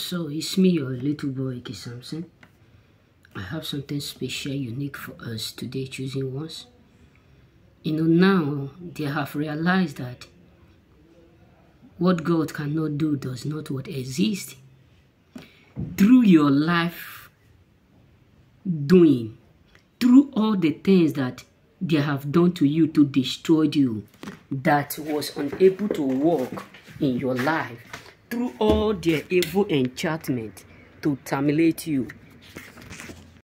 So it's me, your little boy, Ike Samson. I have something special, unique for us today, choosing ones. You know, now they have realized that what God cannot do does not what exist. Through your life doing, through all the things that they have done to you to destroy you, that was unable to work in your life, through all their evil enchantment to terminate you,